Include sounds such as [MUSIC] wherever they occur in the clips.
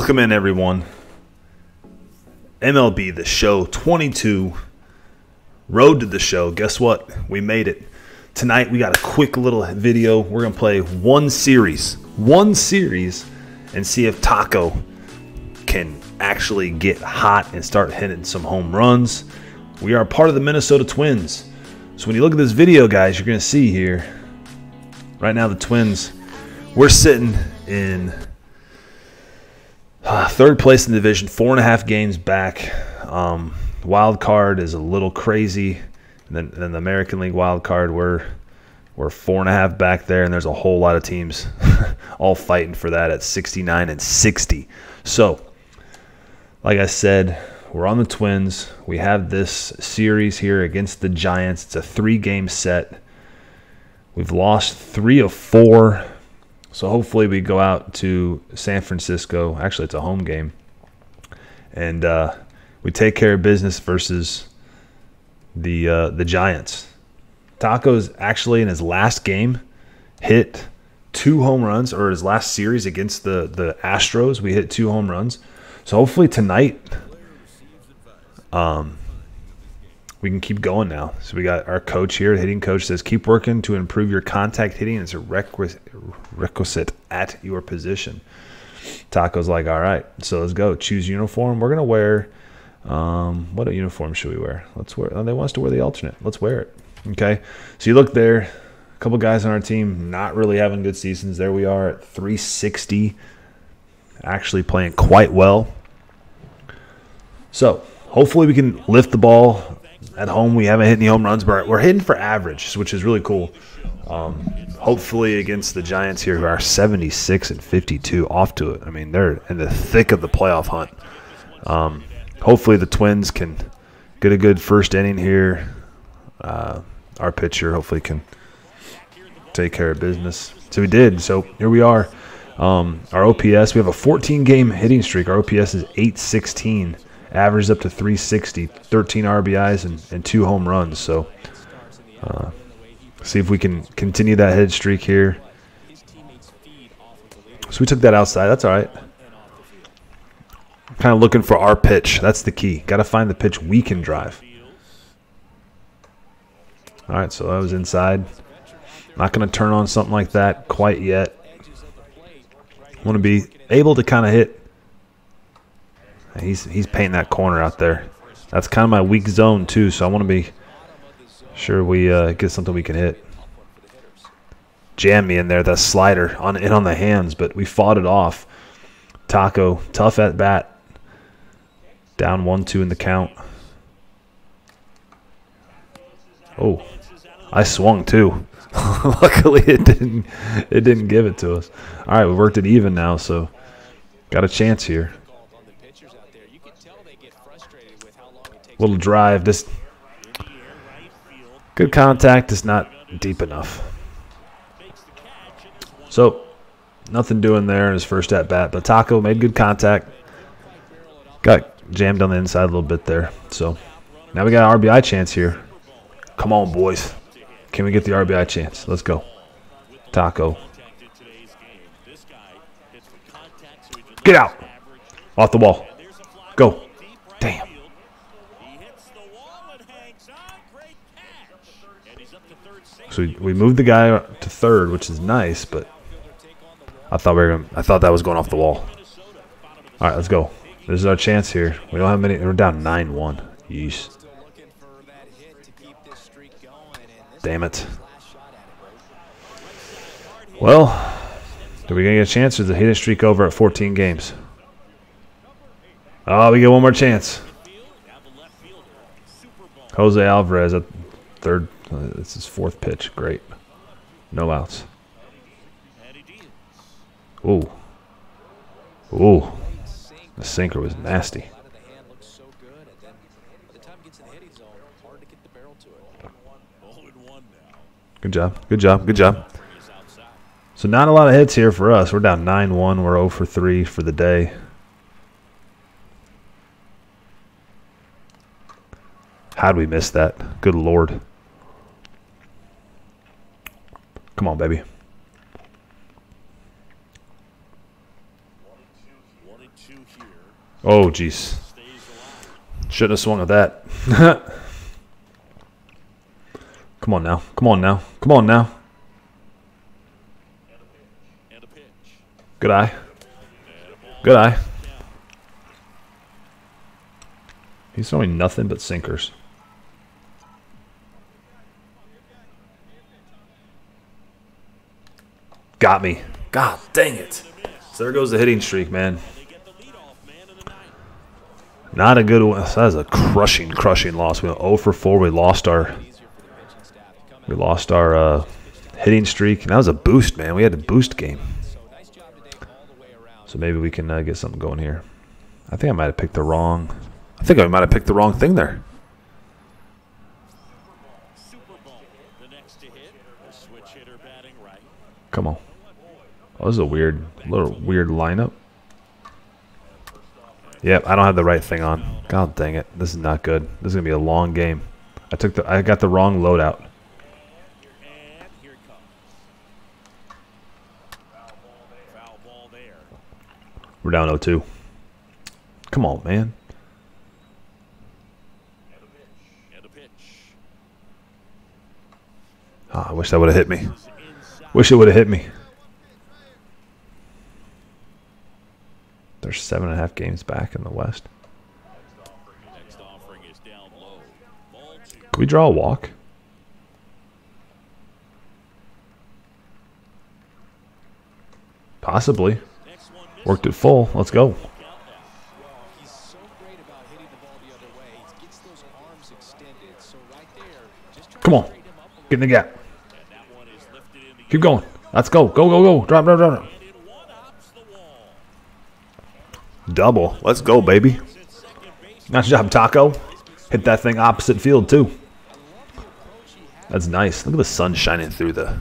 Welcome in, everyone. MLB The Show 22. Road to the show. Guess what? We made it. Tonight, we got a quick little video. We're going to play one series, one series, and see if Taco can actually get hot and start hitting some home runs. We are part of the Minnesota Twins. So when you look at this video, guys, you're going to see here, right now, the Twins, we're sitting in uh, third place in the division, four and a half games back. Um, wild card is a little crazy. And then, then the American League wild card, we're we're four and a half back there, and there's a whole lot of teams [LAUGHS] all fighting for that at 69 and 60. So, like I said, we're on the Twins. We have this series here against the Giants. It's a three-game set. We've lost three of four. So hopefully we go out to San Francisco. Actually, it's a home game, and uh, we take care of business versus the uh, the Giants. Taco's actually in his last game hit two home runs, or his last series against the the Astros, we hit two home runs. So hopefully tonight, um, we can keep going now. So we got our coach here, hitting coach says, keep working to improve your contact hitting. It's a requisite at your position. Taco's like, all right, so let's go. Choose uniform. We're gonna wear. Um, what a uniform should we wear? Let's wear. Oh, they want us to wear the alternate. Let's wear it. Okay. So you look there. A couple guys on our team not really having good seasons. There we are at 360, actually playing quite well. So hopefully we can lift the ball at home, we haven't hit any home runs, but we're hitting for average, which is really cool. Um, hopefully, against the Giants here, who are 76 and 52, off to it. I mean, they're in the thick of the playoff hunt. Um, hopefully, the Twins can get a good first inning here. Uh, our pitcher hopefully can take care of business. So we did. So here we are. Um, our OPS, we have a 14 game hitting streak. Our OPS is 816 averaged up to 360, 13 RBIs, and, and two home runs. So, uh, see if we can continue that head streak here. So we took that outside. That's all right. Kind of looking for our pitch. That's the key. Got to find the pitch we can drive. All right, so that was inside. Not going to turn on something like that quite yet. Want to be able to kind of hit He's he's painting that corner out there. That's kind of my weak zone too, so I want to be sure we uh, get something we can hit. Jam me in there, that slider on in on the hands, but we fought it off. Taco, tough at bat. Down one two in the count. Oh, I swung too. [LAUGHS] Luckily, it didn't. It didn't give it to us. All right, we worked it even now, so got a chance here. little drive. This good contact is not deep enough. So nothing doing there in his first at bat, but Taco made good contact. Got jammed on the inside a little bit there. So now we got an RBI chance here. Come on, boys. Can we get the RBI chance? Let's go. Taco. Get out. Off the wall. Go. Damn. So we, we moved the guy to third, which is nice, but I thought we were gonna, I thought that was going off the wall. All right, let's go. This is our chance here. We don't have many. We're down nine one. Yeesh. Damn it. Well, are we gonna get a chance? Or is the hitting streak over at 14 games? Oh, we get one more chance. Jose Alvarez at third uh, this is fourth pitch. Great. No outs. Ooh. Ooh. The sinker was nasty. Good job. Good job. Good job. So not a lot of hits here for us. We're down 9-1. We're 0 for 3 for the day. How'd we miss that? Good lord. Come on, baby. Oh, jeez. Shouldn't have swung at that. [LAUGHS] Come on now. Come on now. Come on now. Good eye. Good eye. He's throwing nothing but sinkers. Got me. God dang it. So there goes the hitting streak, man. Not a good one. That was a crushing, crushing loss. We went 0 for 4. We lost our we lost our uh, hitting streak. And that was a boost, man. We had a boost game. So maybe we can uh, get something going here. I think I might have picked the wrong. I think I might have picked the wrong thing there. Come on. Oh, this is a weird, little weird lineup. Yep, I don't have the right thing on. God dang it. This is not good. This is going to be a long game. I took the I got the wrong loadout. We're down 0-2. Come on, man. Oh, I wish that would have hit me. Wish it would have hit me. There's seven and a half games back in the West. Can we draw a walk? Possibly. Worked it full. Let's go. Come on. Get in the gap. Keep going. Let's go. Go, go, go. Drop, drop, drop. Double. Let's go, baby. Nice job, Taco. Hit that thing opposite field, too. That's nice. Look at the sun shining through the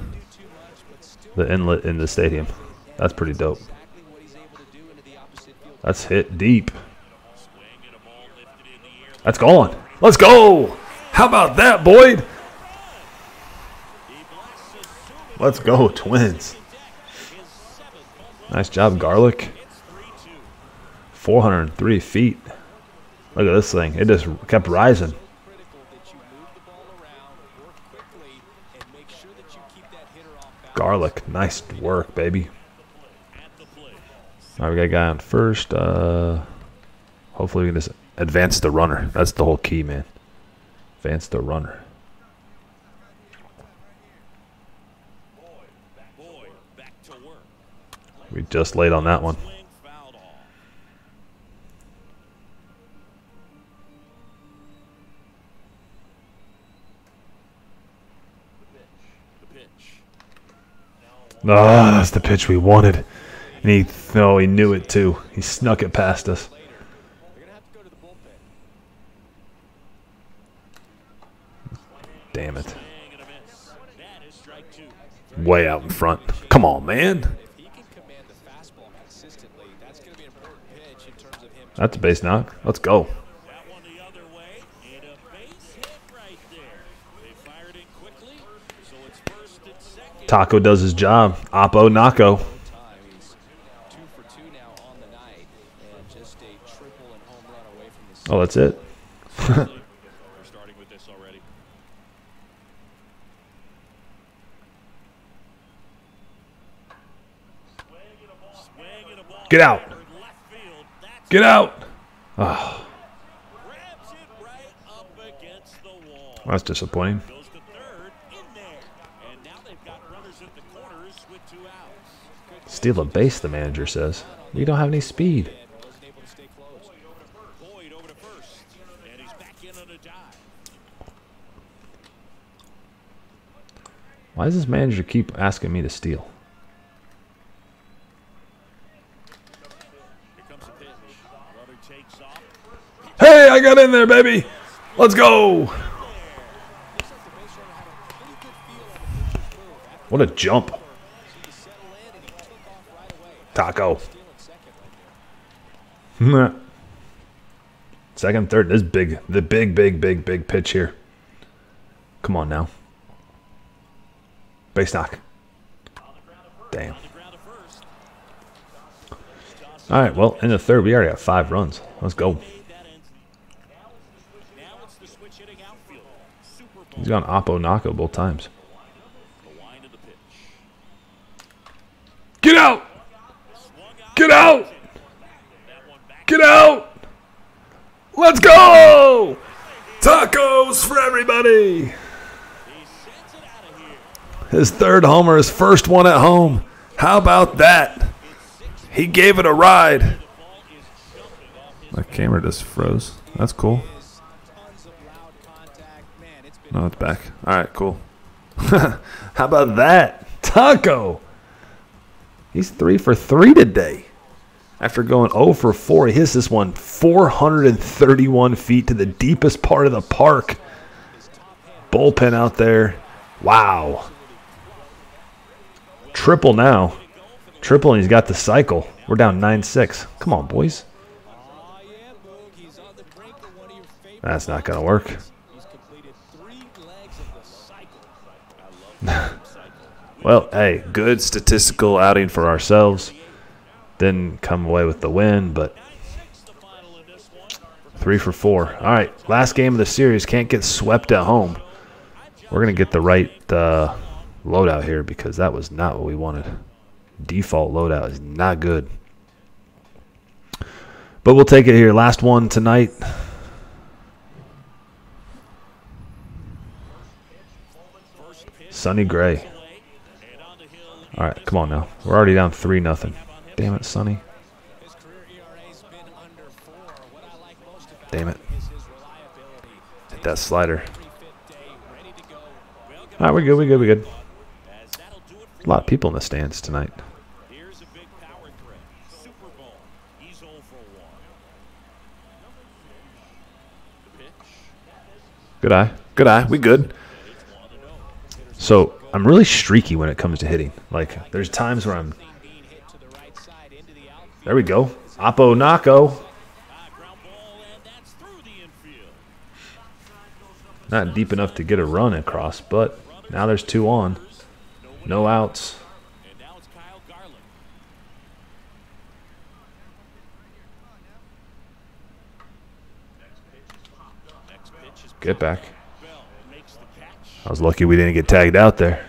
the inlet in the stadium. That's pretty dope. That's hit deep. That's going. Let's go. How about that, Boyd? Let's go, Twins. Nice job, Garlick. 403 feet. Look at this thing. It just kept rising. Garlick. Nice work, baby. All right, we got a guy on first. Uh, hopefully we can just advance the runner. That's the whole key, man. Advance the runner. We just laid on that one. Ah, oh, that's the pitch we wanted. And he, no, he knew it too. He snuck it past us. Damn it. Way out in front. Come on, man. That's a base knock. Let's go. Taco does his job. Oppo Knocko. Oh, that's it. [LAUGHS] Get out. Get out. Oh. That's disappointing. Steal a base, the manager says. You don't have any speed. Why does this manager keep asking me to steal? Hey, I got in there, baby. Let's go. What a jump. Taco. Second, third. This big, the big, big, big, big pitch here. Come on now. Base knock. Damn. All right, well, in the third, we already have five runs. Let's go. He's gone Oppo Knocko both times. Get out! Get out! Get out! Let's go! Tacos for everybody! His third homer, his first one at home. How about that? He gave it a ride. My camera just froze. That's cool. No, it's back. All right, cool. [LAUGHS] How about that? Taco. He's three for three today. After going 0 for 4, he hits this one 431 feet to the deepest part of the park. Bullpen out there. Wow. Triple now. Triple, and he's got the cycle. We're down 9 6. Come on, boys. That's not going to work. [LAUGHS] well, hey, good statistical outing for ourselves. Didn't come away with the win, but three for four. All right, last game of the series. Can't get swept at home. We're going to get the right uh, loadout here because that was not what we wanted. Default loadout is not good. But we'll take it here. Last one tonight. Sonny Gray. All right, come on now. We're already down 3 nothing. Damn it, Sonny. Damn it. Hit that slider. All right, we're good, we're good, we're good. A lot of people in the stands tonight. Good eye. Good eye. We good. So I'm really streaky when it comes to hitting. Like there's times where I'm. There we go. Oppo Knocko. Not deep enough to get a run across, but now there's two on. No outs. Get back. I was lucky we didn't get tagged out there.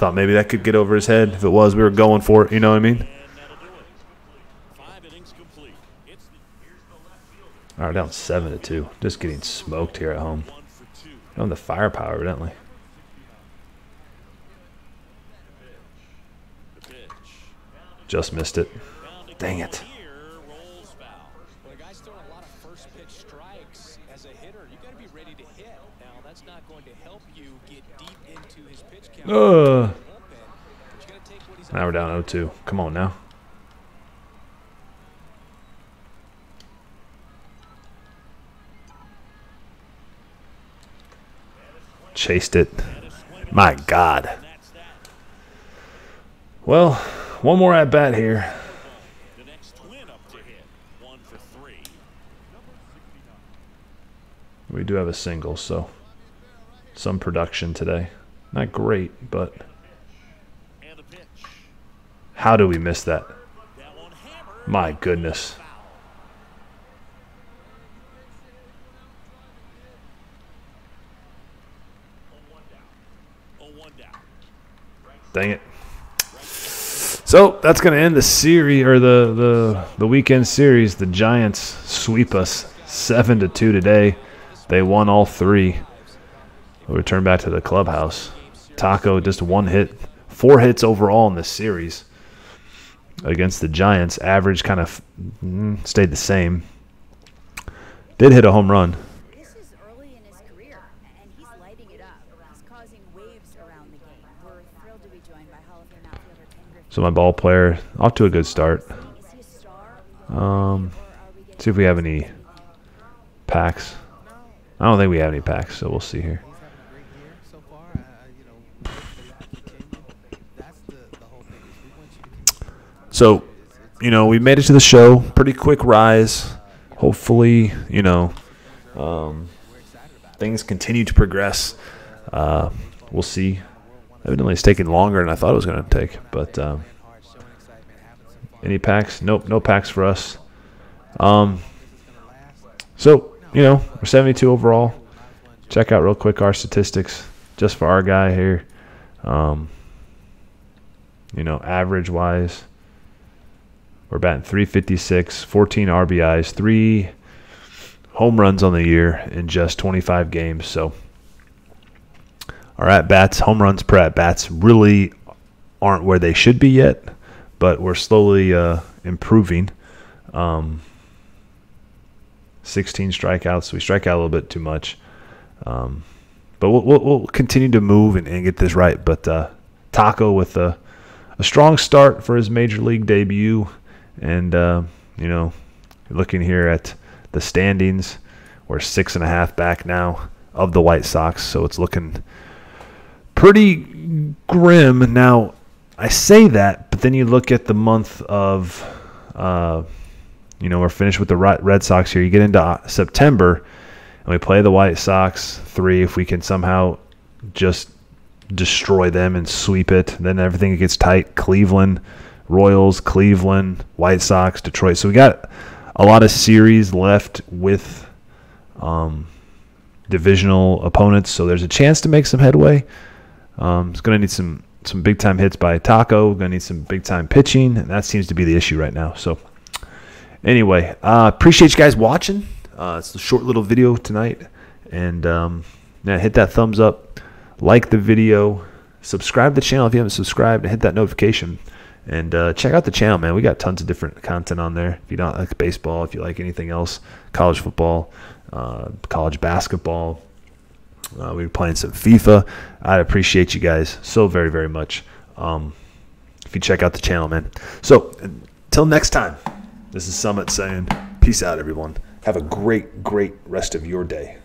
thought maybe that could get over his head. If it was, we were going for it. You know what I mean? All right, down seven to two. Just getting smoked here at home. On the firepower, evidently. Just missed it. Dang it. Uh. Now we're down 0-2. Come on now. Chased it. My God. Well, one more at bat here. We do have a single, so some production today. Not great, but how do we miss that? My goodness. Dang it. So that's going to end the series or the, the the weekend series. The Giants sweep us seven to two today. They won all three. We'll return back to the clubhouse. Taco just one hit, four hits overall in this series against the Giants. Average kind of mm, stayed the same. Did hit a home run. This is early in his career, and he's lighting it up. He's causing waves around the game. We're thrilled to be joined by Hall of Fame outfielder Ken Griffey So my ball player off to a good start. Is he a star? Um, see if we have any packs. I don't think we have any packs, so we'll see here. He's having a great year so far. Uh, you know, we hope for that to continue. That's the, the whole thing. Is we want you to continue. So, you know, we made it to the show. Pretty quick rise. Hopefully, you know, um, things continue to progress. Uh, we'll see. Evidently, it's taking longer than I thought it was going to take. But some any packs? Nope, no packs for us. Um, so, you know, we're 72 overall. Check out real quick our statistics just for our guy here. Um, you know, average wise, we're batting 356, 14 RBIs, three home runs on the year in just 25 games. So, our at bats, home runs per at bats really aren't where they should be yet, but we're slowly uh, improving. Um, 16 strikeouts. We strike out a little bit too much. Um, but we'll, we'll, we'll continue to move and, and get this right. But uh, Taco with a, a strong start for his major league debut. And, uh, you know, looking here at the standings, we're six and a half back now of the White Sox. So it's looking pretty grim. Now, I say that, but then you look at the month of, uh, you know, we're finished with the Red Sox here. You get into uh, September, and we play the White Sox three. If we can somehow just destroy them and sweep it, then everything gets tight. Cleveland, Royals, Cleveland, White Sox, Detroit. So we got a lot of series left with um, divisional opponents. So there's a chance to make some headway. Um, it's going to need some some big time hits by Taco. Going to need some big time pitching, and that seems to be the issue right now. So anyway, uh, appreciate you guys watching. Uh, it's a short little video tonight, and um, yeah, hit that thumbs up, like the video, subscribe to the channel if you haven't subscribed, and hit that notification. And uh, check out the channel, man. We got tons of different content on there. If you don't like baseball, if you like anything else, college football, uh, college basketball, uh, we were playing some FIFA. I'd appreciate you guys so very, very much um, if you check out the channel, man. So until next time, this is Summit saying, peace out, everyone. Have a great, great rest of your day.